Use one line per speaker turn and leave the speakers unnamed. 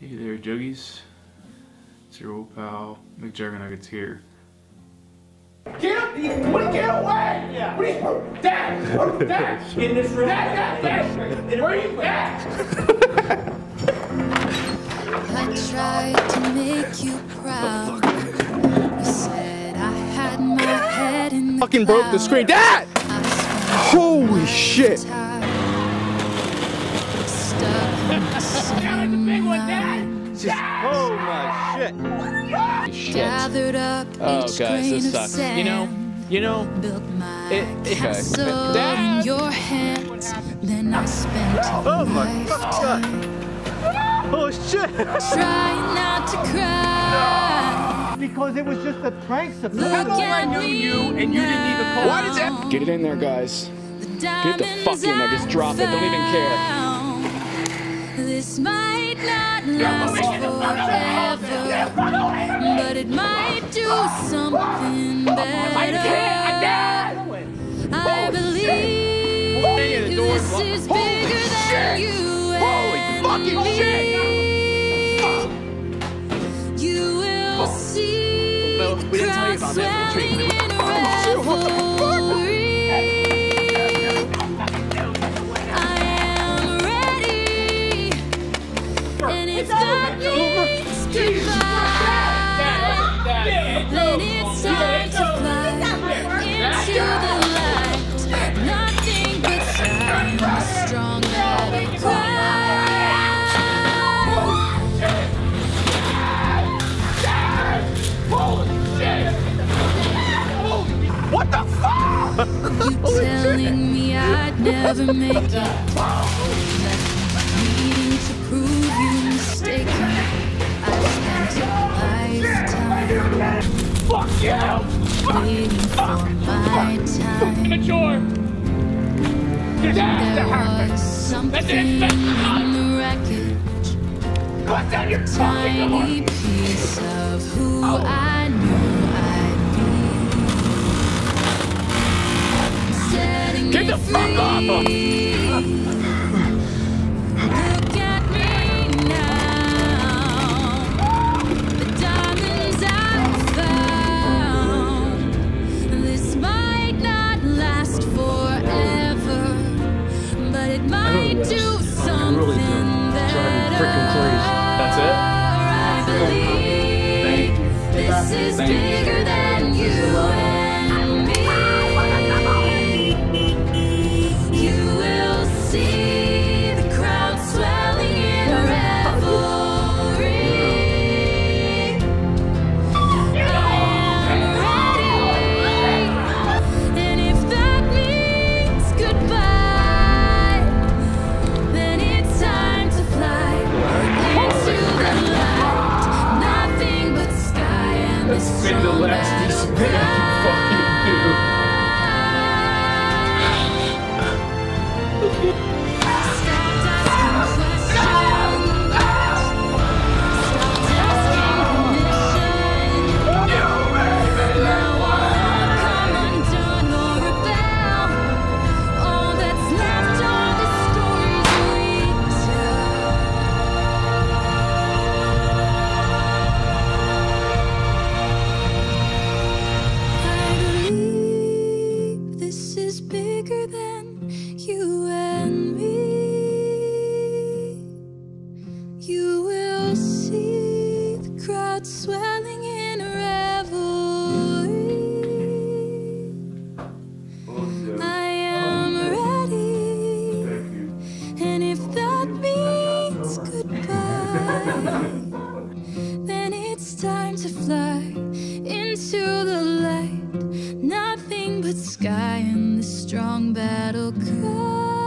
Hey there, Juggies. It's your old pal, McJuggernuggets here.
Get up! What, get away! Yeah. What are you, Dad! Dad! In this room. Dad, Dad, Dad! Where are you at?
I tried to make you proud. You said I had my head in the
Fucking broke the screen. Dad! Holy shit! Oh my shit. Shit.
Gathered up
Oh,
each
guys,
grain
this
of
sucks.
sand.
You know, you know,
Built my
It- okay.
castle
Dad!
in your hands. Then I spent
Oh my
lifetime
oh shit.
trying not to cry.
Because it was just a prank
Look
surprise.
at
I knew
me
you and you didn't even call.
Why does that? Get it in there, guys. Get the fuck in there. Just drop it. Don't even care.
This might not last forever, but it might do something better. I believe this is bigger than you
Holy
and
fucking
me. Time to fly into the light. Nothing but signs, strong cry.
What the fuck?
You telling me I'd never make it.
Fuck
my time.
Mature!
Was something in the wreckage,
What's that you're
tiny piece of who I knew I'd be.
Get the fuck off of-
it do something better.
That's it?
I believe. This is bigger than you then it's time to fly into the light. Nothing but sky and the strong battle cry.